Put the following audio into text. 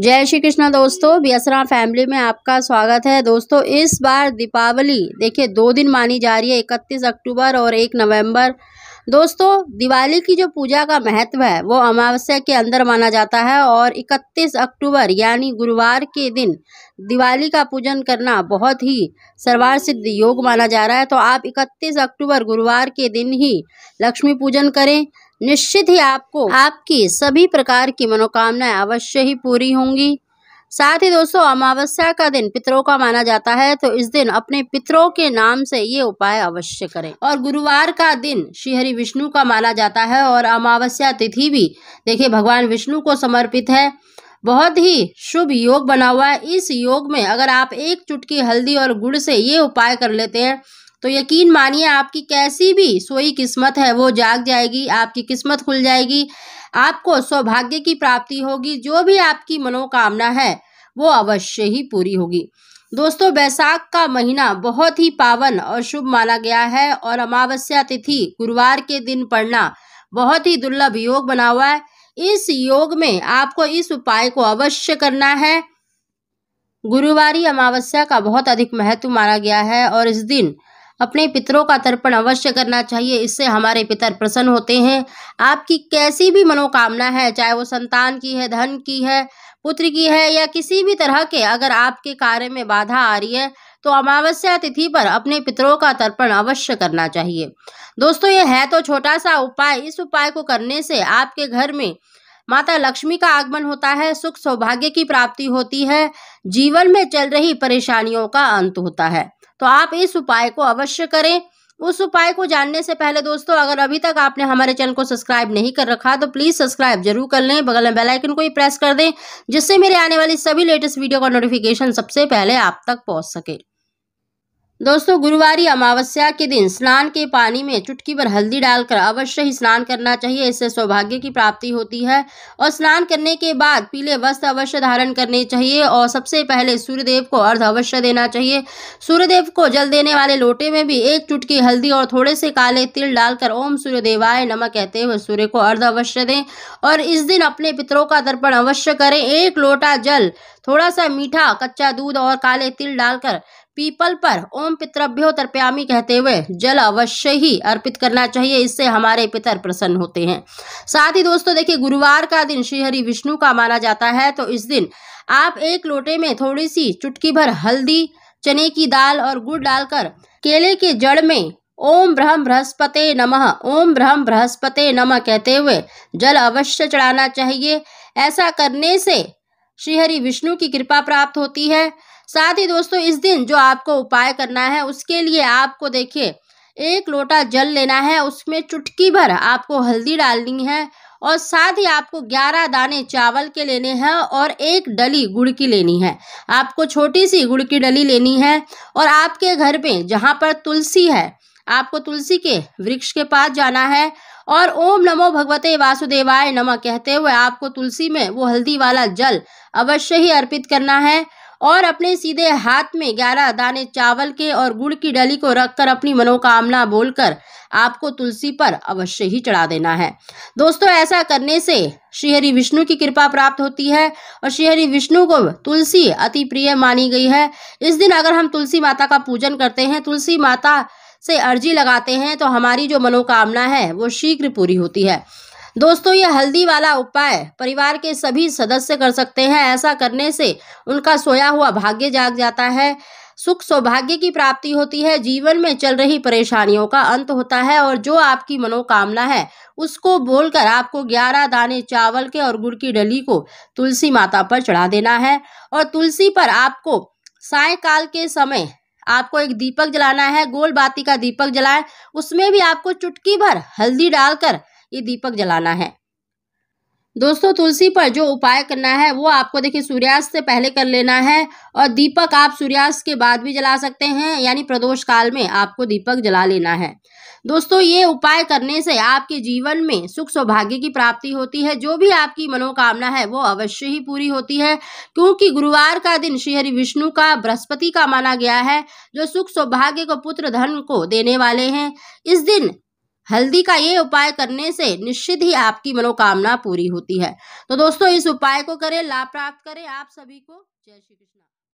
जय श्री कृष्णा दोस्तों बियसरा फैमिली में आपका स्वागत है। दोस्तों, इस बार दीपावली, देखिए, दो दिन मानी जा रही है, इकतीस अक्टूबर और एक नवंबर। दोस्तों, दिवाली की जो पूजा का महत्व है, वो अमावस्या के अंदर माना जाता है और 31 अक्टूबर, यानी गुरुवार के दिन, दिवाली का पूजन करना बहुत ही सर्वार सिद्ध योग माना जा रहा है। तो आप 31 अक्टूबर, गुरुवार के दिन ही लक्ष्मी पूजन करें निश्चित ही आपको, आपकी सभी प्रकार की मनोकामनाएँ अवश्य ही पूरी होंगी। साथ ही दोस्तों, अमावस्या का दिन पितरों का माना जाता है तो इस दिन अपने पितरों के नाम से ये उपाय अवश्य करें। और गुरुवार का दिन श्रीहरि विष्णु का माना जाता है, और अमावस्या तिथि भी, देखिए, भगवान विष्णु को समर्पित है। बहुत ही शुभ योग बना हुआ है। इस योग में अगर आप एक चुटकी हल्दी और गुड़ से ये उपाय कर लेते हैं तो यकीन मानिए, आपकी कैसी भी सोई किस्मत है, वो जाग जाएगी, आपकी किस्मत खुल जाएगी, आपको सौभाग्य की प्राप्ति होगी, जो भी आपकी मनोकामना है, वो अवश्य ही पूरी होगी। दोस्तों, बैसाख का महीना बहुत ही पावन और शुभ माना गया है और अमावस्या तिथि, गुरुवार के दिन पड़ना बहुत ही दुर्लभ योग बना हुआ है। इस योग में आपको इस उपाय को अवश्य करना है। गुरुवारी अमावस्या का बहुत अधिक महत्व माना गया है और इस दिन अपने पितरों का तर्पण अवश्य करना चाहिए। इससे हमारे पितर प्रसन्न होते हैं। आपकी कैसी भी मनोकामना है, चाहे वो संतान की है, धन की है, पुत्र की है या किसी भी तरह के, अगर आपके कार्य में बाधा आ रही है तो अमावस्या तिथि पर अपने पितरों का तर्पण अवश्य करना चाहिए। दोस्तों, ये है तो छोटा सा उपाय। इस उपाय को करने से आपके घर में माता लक्ष्मी का आगमन होता है, सुख सौभाग्य की प्राप्ति होती है, जीवन में चल रही परेशानियों का अंत होता है। तो आप इस उपाय को अवश्य करें। उस उपाय को जानने से पहले दोस्तों, अगर अभी तक आपने हमारे चैनल को सब्सक्राइब नहीं कर रखा तो प्लीज़ सब्सक्राइब ज़रूर कर लें। बगल में बेल आइकन को ही प्रेस कर दें, जिससे मेरे आने वाली सभी लेटेस्ट वीडियो का नोटिफिकेशन सबसे पहले आप तक पहुँच सके। दोस्तों, गुरुवारी अमावस्या के दिन स्नान के पानी में चुटकी भर हल्दी डालकर अवश्य ही स्नान करना चाहिए, इससे सौभाग्य की प्राप्ति होती है। और स्नान करने के बाद पीले वस्त्र अवश्य धारण करने चाहिए और सबसे पहले सूर्यदेव को अर्ध अवश्य देना चाहिए। सूर्यदेव को जल देने वाले लोटे में भी एक चुटकी हल्दी और थोड़े से काले तिल डालकर ओम सूर्यदेवाय नमक कहते हुए सूर्य को अर्ध अवश्य दें। और इस दिन अपने पितरों का दर्पण अवश्य करें। एक लोटा जल, थोड़ा सा मीठा कच्चा दूध और काले तिल डालकर पीपल पर ओम पितृभ्यो तर्प्यामी कहते हुए जल अवश्य ही अर्पित करना चाहिए, इससे हमारे पितर प्रसन्न होते हैं। साथ ही दोस्तों, देखिए, गुरुवार का दिन श्रीहरि विष्णु का माना जाता है तो इस दिन आप एक लोटे में थोड़ी सी चुटकी भर हल्दी, चने की दाल और गुड़ डालकर केले के जड़ में ओम ब्रह्म बृहस्पते नमः, ओम ब्रह्म बृहस्पते नमः कहते हुए जल अवश्य चढ़ाना चाहिए। ऐसा करने से श्रीहरि विष्णु की कृपा प्राप्त होती है। साथ ही दोस्तों, इस दिन जो आपको उपाय करना है, उसके लिए आपको देखिए, एक लोटा जल लेना है, उसमें चुटकी भर आपको हल्दी डालनी है और साथ ही आपको 11 दाने चावल के लेने हैं और एक डली गुड़ की लेनी है। आपको छोटी सी गुड़ की डली लेनी है और आपके घर पे जहाँ पर तुलसी है, आपको तुलसी के वृक्ष के पास जाना है और ओम नमो भगवते वासुदेवाय नमः कहते हुए आपको तुलसी में वो हल्दी वाला जल अवश्य ही अर्पित करना है। और अपने सीधे हाथ में ग्यारह दाने चावल के और गुड़ की डली को रखकर अपनी मनोकामना बोलकर आपको तुलसी पर अवश्य ही चढ़ा देना है। दोस्तों, ऐसा करने से श्रीहरि विष्णु की कृपा प्राप्त होती है और श्रीहरि विष्णु को तुलसी अति प्रिय मानी गई है। इस दिन अगर हम तुलसी माता का पूजन करते हैं, तुलसी माता से अर्जी लगाते हैं तो हमारी जो मनोकामना है, वो शीघ्र पूरी होती है। दोस्तों ये हल्दी वाला उपाय परिवार के सभी सदस्य कर सकते हैं। ऐसा करने से उनका सोया हुआ भाग्य जाग जाता है। सुख सौभाग्य की प्राप्ति होती है। जीवन में चल रही परेशानियों का अंत होता है और जो आपकी मनोकामना है, उसको बोलकर आपको ग्यारह दाने चावल के और गुड़ की डली को तुलसी माता पर चढ़ा देना है और तुलसी पर आपको सायकाल के समय आपको एक दीपक जलाना है। गोल बाती का दीपक जलाएँ। उसमें भी आपको चुटकी भर हल्दी डालकर ये दीपक जलाना है। दोस्तों, तुलसी पर जो उपाय करना है, वो आपको देखिए सूर्यास्त से पहले कर लेना है और दीपक आप सूर्यास्त के बाद भी जला सकते हैं, यानी प्रदोष काल में आपको दीपक जला लेना है। दोस्तों, ये उपाय करने से आपके जीवन में सुख सौभाग्य की प्राप्ति होती है, जो भी आपकी मनोकामना है, वो अवश्य ही पूरी होती है। क्योंकि गुरुवार का दिन श्री हरि विष्णु का, बृहस्पति का माना गया है, जो सुख सौभाग्य को पुत्र धन को देने वाले हैं। इस दिन हल्दी का ये उपाय करने से निश्चित ही आपकी मनोकामना पूरी होती है। तो दोस्तों, इस उपाय को करें, लाभ प्राप्त करें। आप सभी को जय श्री कृष्ण।